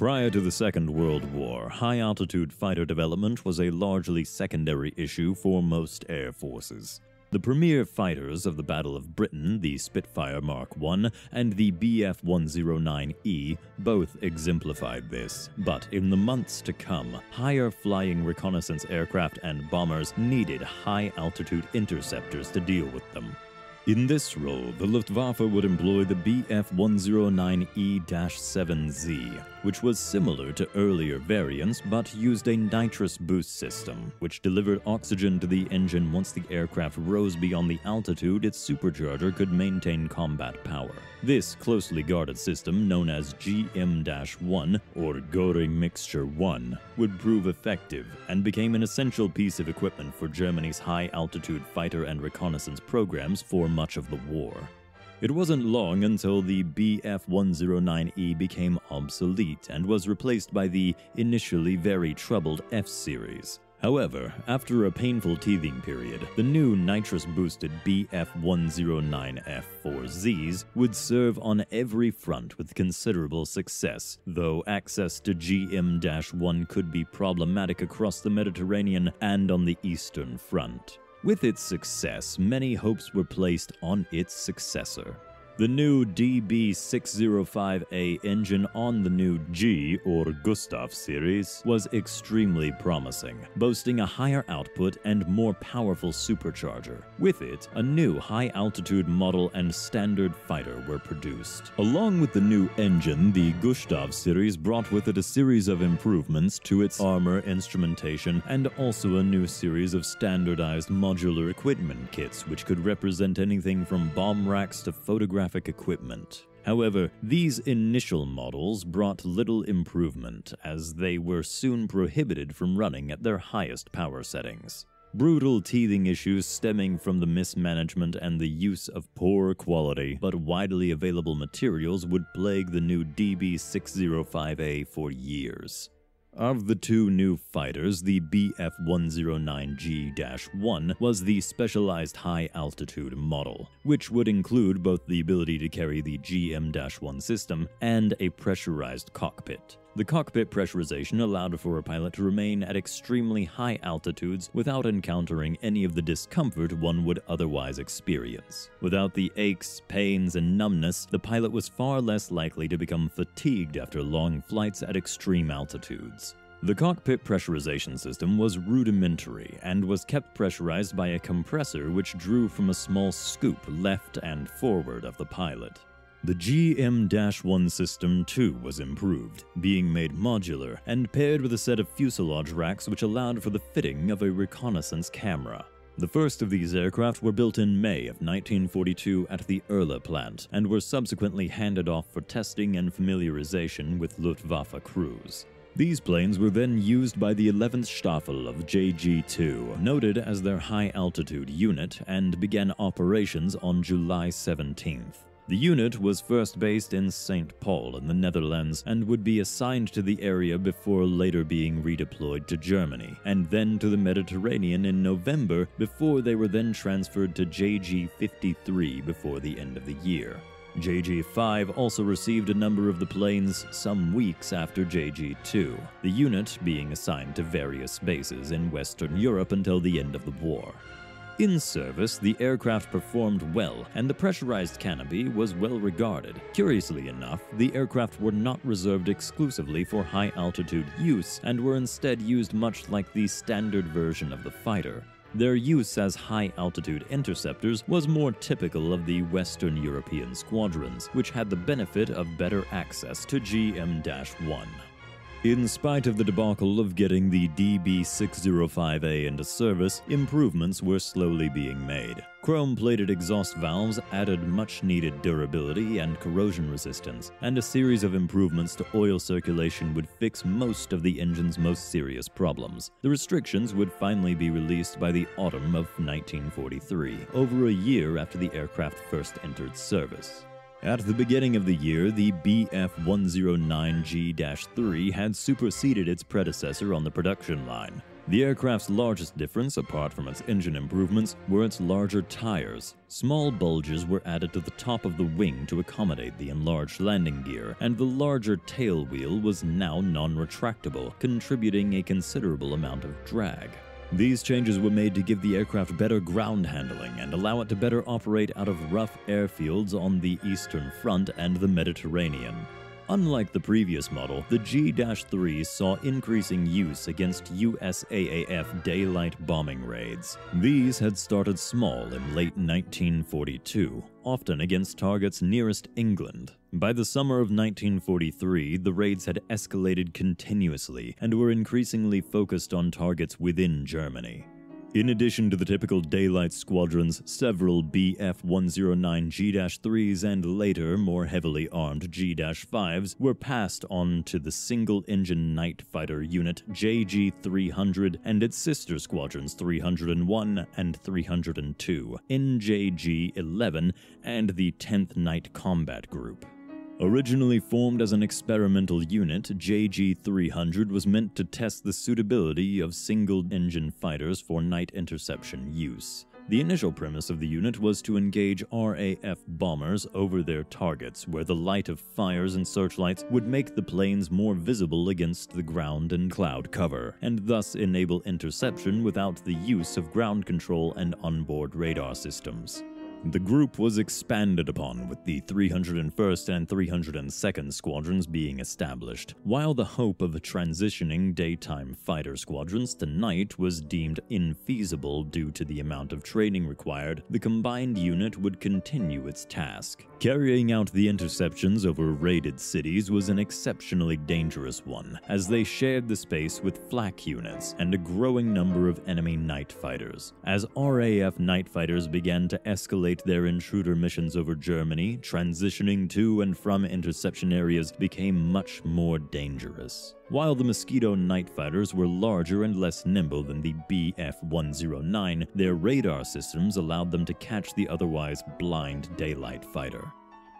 Prior to the Second World War, high altitude fighter development was a largely secondary issue for most air forces. The premier fighters of the Battle of Britain, the Spitfire Mark I and the Bf 109E, both exemplified this. But in the months to come, higher flying reconnaissance aircraft and bombers needed high altitude interceptors to deal with them. In this role, the Luftwaffe would employ the Bf-109E-7Z, which was similar to earlier variants but used a nitrous boost system, which delivered oxygen to the engine once the aircraft rose beyond the altitude its supercharger could maintain combat power. This closely guarded system, known as GM-1 or Göring Mixture 1, would prove effective and became an essential piece of equipment for Germany's high-altitude fighter and reconnaissance programs for much of the war. It wasn't long until the Bf-109E became obsolete and was replaced by the initially very troubled F-Series. However, after a painful teething period, the new nitrous-boosted Bf-109F4Zs would serve on every front with considerable success, though access to GM-1 could be problematic across the Mediterranean and on the Eastern Front. With its success, many hopes were placed on its successor. The new DB605A engine on the new G or Gustav series was extremely promising, boasting a higher output and more powerful supercharger. With it, a new high-altitude model and standard fighter were produced. Along with the new engine, the Gustav series brought with it a series of improvements to its armor, instrumentation, and also a new series of standardized modular equipment kits which could represent anything from bomb racks to photographic equipment. However, these initial models brought little improvement as they were soon prohibited from running at their highest power settings. Brutal teething issues stemming from the mismanagement and the use of poor quality but widely available materials would plague the new DB605A for years. Of the two new fighters, the Bf-109G-1 was the specialized high-altitude model, which would include both the ability to carry the GM-1 system and a pressurized cockpit. The cockpit pressurization allowed for a pilot to remain at extremely high altitudes without encountering any of the discomfort one would otherwise experience. Without the aches, pains, and numbness, the pilot was far less likely to become fatigued after long flights at extreme altitudes. The cockpit pressurization system was rudimentary and was kept pressurized by a compressor which drew from a small scoop left and forward of the pilot. The GM-1 system too was improved, being made modular and paired with a set of fuselage racks which allowed for the fitting of a reconnaissance camera. The first of these aircraft were built in May of 1942 at the Erla plant and were subsequently handed off for testing and familiarization with Luftwaffe crews. These planes were then used by the 11th Staffel of JG-2, noted as their high-altitude unit, and began operations on July 17th. The unit was first based in St. Paul in the Netherlands and would be assigned to the area before later being redeployed to Germany, and then to the Mediterranean in November before they were then transferred to JG-53 before the end of the year. JG-5 also received a number of the planes some weeks after JG-2, the unit being assigned to various bases in Western Europe until the end of the war. In service, the aircraft performed well, and the pressurized canopy was well regarded. Curiously enough, the aircraft were not reserved exclusively for high altitude use and were instead used much like the standard version of the fighter. Their use as high altitude interceptors was more typical of the Western European squadrons, which had the benefit of better access to GM 1. In spite of the debacle of getting the DB605A into service, improvements were slowly being made. Chrome-plated exhaust valves added much-needed durability and corrosion resistance, and a series of improvements to oil circulation would fix most of the engine's most serious problems. The restrictions would finally be released by the autumn of 1943, over a year after the aircraft first entered service. At the beginning of the year, the Bf-109G-3 had superseded its predecessor on the production line. The aircraft's largest difference, apart from its engine improvements, were its larger tires. Small bulges were added to the top of the wing to accommodate the enlarged landing gear, and the larger tail wheel was now non-retractable, contributing a considerable amount of drag. These changes were made to give the aircraft better ground handling and allow it to better operate out of rough airfields on the Eastern Front and the Mediterranean. Unlike the previous model, the G-3 saw increasing use against USAAF daylight bombing raids. These had started small in late 1942, often against targets nearest England. By the summer of 1943, the raids had escalated continuously and were increasingly focused on targets within Germany. In addition to the typical daylight squadrons, several Bf 109 G 3s and later more heavily armed G 5s were passed on to the single engine night fighter unit JG 300 and its sister squadrons 301 and 302, NJG 11, and the 10th Night Combat Group. Originally formed as an experimental unit, JG-300 was meant to test the suitability of single-engine fighters for night interception use. The initial premise of the unit was to engage RAF bombers over their targets, where the light of fires and searchlights would make the planes more visible against the ground and cloud cover, and thus enable interception without the use of ground control and onboard radar systems. The group was expanded upon with the 301st and 302nd Squadrons being established, while the hope of transitioning daytime fighter squadrons to night was deemed infeasible due to the amount of training required, the combined unit would continue its task. Carrying out the interceptions over raided cities was an exceptionally dangerous one, as they shared the space with flak units and a growing number of enemy night fighters. As RAF night fighters began to escalate their intruder missions over Germany, transitioning to and from interception areas became much more dangerous. While the Mosquito night fighters were larger and less nimble than the Bf-109, their radar systems allowed them to catch the otherwise blind daylight fighter.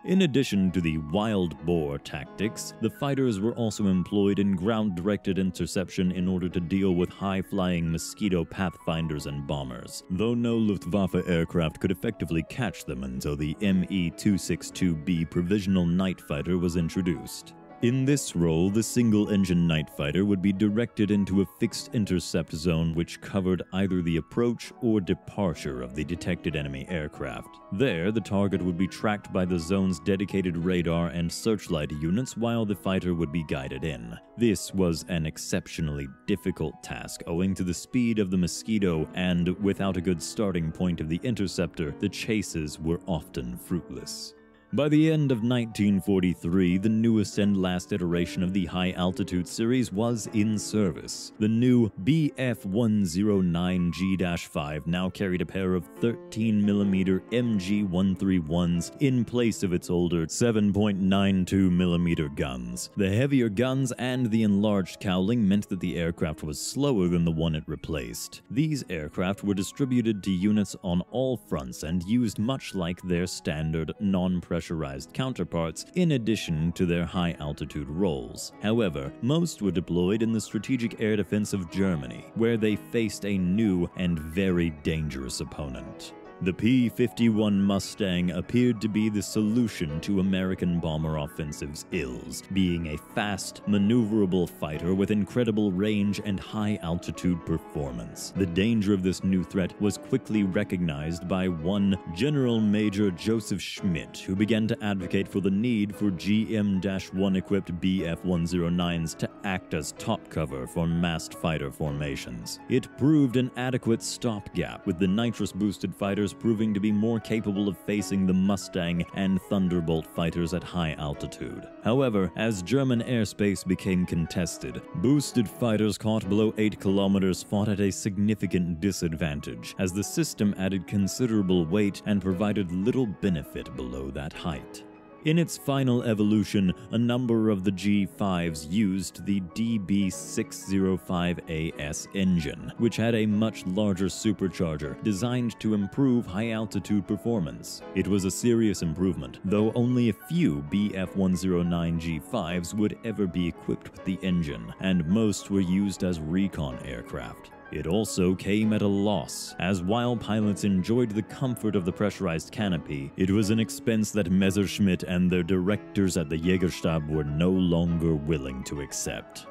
In addition to the wild boar tactics, the fighters were also employed in ground-directed interception in order to deal with high-flying Mosquito pathfinders and bombers, though no Luftwaffe aircraft could effectively catch them until the ME-262B Provisional Night Fighter was introduced. In this role, the single-engine night fighter would be directed into a fixed intercept zone which covered either the approach or departure of the detected enemy aircraft. There, the target would be tracked by the zone's dedicated radar and searchlight units while the fighter would be guided in. This was an exceptionally difficult task owing to the speed of the Mosquito and, without a good starting point of the interceptor, the chases were often fruitless. By the end of 1943, the newest and last iteration of the high altitude series was in service. The new BF-109G-5 now carried a pair of 13mm MG-131s in place of its older 7.92mm guns. The heavier guns and the enlarged cowling meant that the aircraft was slower than the one it replaced. These aircraft were distributed to units on all fronts and used much like their standard non-pressure pressurized counterparts in addition to their high altitude roles. However, most were deployed in the strategic air defense of Germany, where they faced a new and very dangerous opponent. The P-51 Mustang appeared to be the solution to American bomber offensive's ills, being a fast, maneuverable fighter with incredible range and high-altitude performance. The danger of this new threat was quickly recognized by one General Major Joseph Schmid, who began to advocate for the need for GM-1 equipped Bf-109s to act as top cover for massed fighter formations. It proved an adequate stopgap, with the nitrous-boosted fighters proving to be more capable of facing the Mustang and Thunderbolt fighters at high altitude. However, as German airspace became contested, boosted fighters caught below 8 kilometers fought at a significant disadvantage, as the system added considerable weight and provided little benefit below that height. In its final evolution, a number of the G5s used the DB605AS engine, which had a much larger supercharger designed to improve high-altitude performance. It was a serious improvement, though only a few BF109 G5s would ever be equipped with the engine, and most were used as recon aircraft. It also came at a loss, as while pilots enjoyed the comfort of the pressurized canopy, it was an expense that Messerschmitt and their directors at the Jägerstab were no longer willing to accept.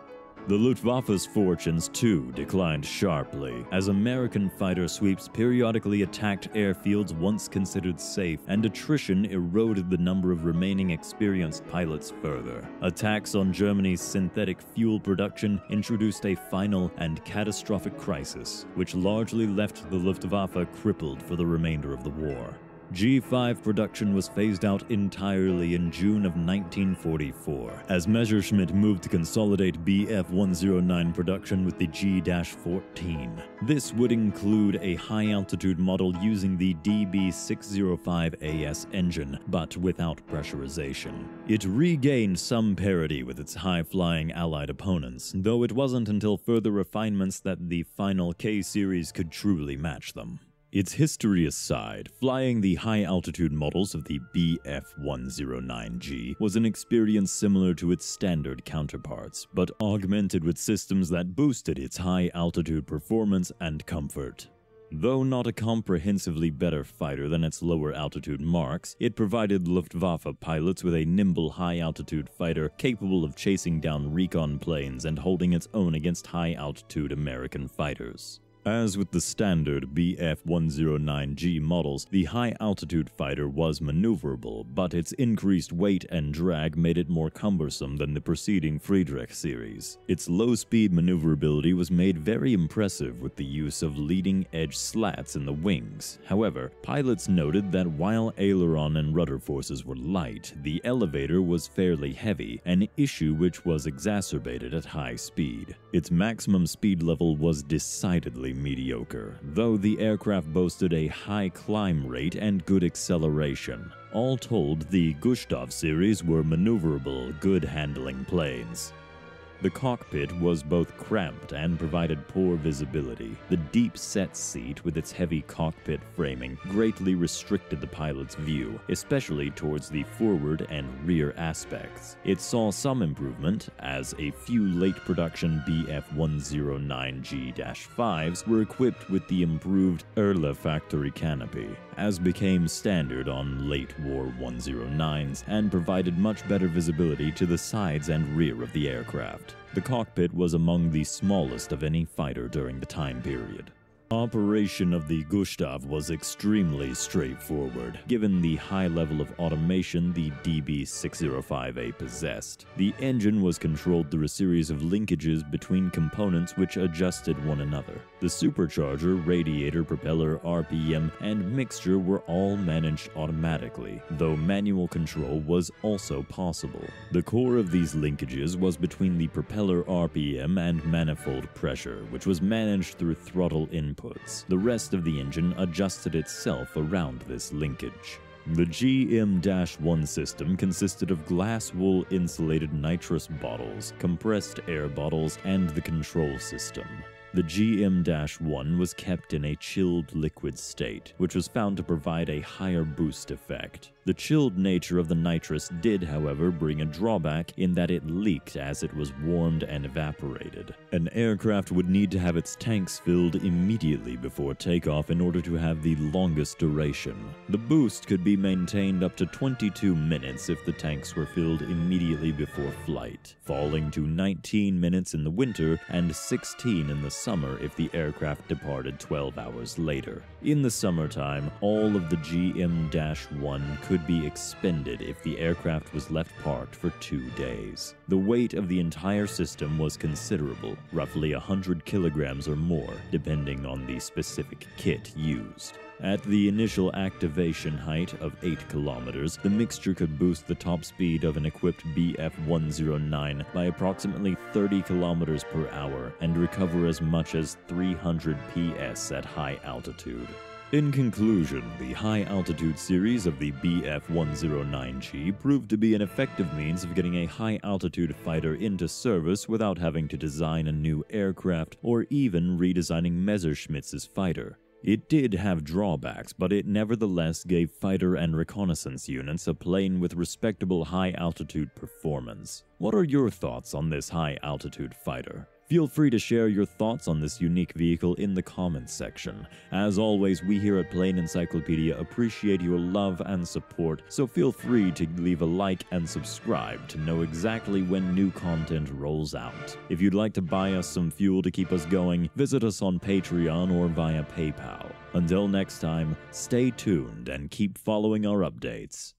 The Luftwaffe's fortunes too declined sharply, as American fighter sweeps periodically attacked airfields once considered safe, and attrition eroded the number of remaining experienced pilots further. Attacks on Germany's synthetic fuel production introduced a final and catastrophic crisis, which largely left the Luftwaffe crippled for the remainder of the war. G5 production was phased out entirely in June of 1944, as Messerschmitt moved to consolidate Bf-109 production with the G-14. This would include a high-altitude model using the DB605AS engine, but without pressurization. It regained some parity with its high-flying Allied opponents, though it wasn't until further refinements that the final K-series could truly match them. Its history aside, flying the high altitude models of the Bf 109G was an experience similar to its standard counterparts, but augmented with systems that boosted its high altitude performance and comfort. Though not a comprehensively better fighter than its lower altitude marks, it provided Luftwaffe pilots with a nimble high altitude fighter capable of chasing down recon planes and holding its own against high altitude American fighters. As with the standard Bf-109G models, the high-altitude fighter was maneuverable, but its increased weight and drag made it more cumbersome than the preceding Friedrich series. Its low-speed maneuverability was made very impressive with the use of leading-edge slats in the wings. However, pilots noted that while aileron and rudder forces were light, the elevator was fairly heavy, an issue which was exacerbated at high speed. Its maximum speed level was decidedly mediocre, though the aircraft boasted a high climb rate and good acceleration. All told, the Gustav series were maneuverable, good handling planes. The cockpit was both cramped and provided poor visibility. The deep set seat with its heavy cockpit framing greatly restricted the pilot's view, especially towards the forward and rear aspects. It saw some improvement, as a few late production Bf-109G-5s were equipped with the improved Erla factory canopy, as became standard on late war 109s and provided much better visibility to the sides and rear of the aircraft. The cockpit was among the smallest of any fighter during the time period. Operation of the Gustav was extremely straightforward, given the high level of automation the DB605A possessed. The engine was controlled through a series of linkages between components which adjusted one another. The supercharger, radiator, propeller, RPM, and mixture were all managed automatically, though manual control was also possible. The core of these linkages was between the propeller RPM and manifold pressure, which was managed through throttle input inputs. The rest of the engine adjusted itself around this linkage. The GM-1 system consisted of glass wool insulated nitrous bottles, compressed air bottles, and the control system. The GM-1 was kept in a chilled liquid state, which was found to provide a higher boost effect. The chilled nature of the nitrous did, however, bring a drawback in that it leaked as it was warmed and evaporated. An aircraft would need to have its tanks filled immediately before takeoff in order to have the longest duration. The boost could be maintained up to 22 minutes if the tanks were filled immediately before flight, falling to 19 minutes in the winter and 16 in the summer if the aircraft departed 12 hours later. In the summertime, all of the GM-1 could be expended if the aircraft was left parked for two days. The weight of the entire system was considerable, roughly 100 kilograms or more, depending on the specific kit used. At the initial activation height of 8 kilometers, the mixture could boost the top speed of an equipped Bf-109 by approximately 30 kilometers per hour and recover as much as 300 PS at high altitude. In conclusion, the high altitude series of the Bf 109G proved to be an effective means of getting a high altitude fighter into service without having to design a new aircraft or even redesigning Messerschmitt's fighter. It did have drawbacks, but it nevertheless gave fighter and reconnaissance units a plane with respectable high altitude performance. What are your thoughts on this high altitude fighter? Feel free to share your thoughts on this unique vehicle in the comments section. As always, we here at Plane Encyclopedia appreciate your love and support, so feel free to leave a like and subscribe to know exactly when new content rolls out. If you'd like to buy us some fuel to keep us going, visit us on Patreon or via PayPal. Until next time, stay tuned and keep following our updates.